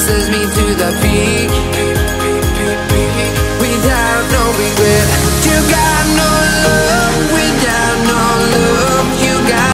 chases me to the beat